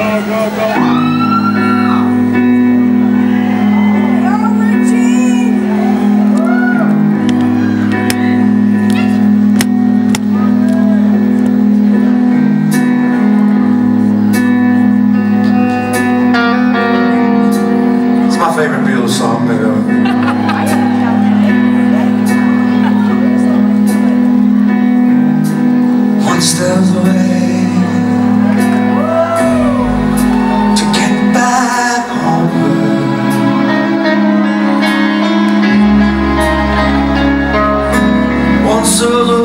go, go. favorite Beatles song that uh, One step away solo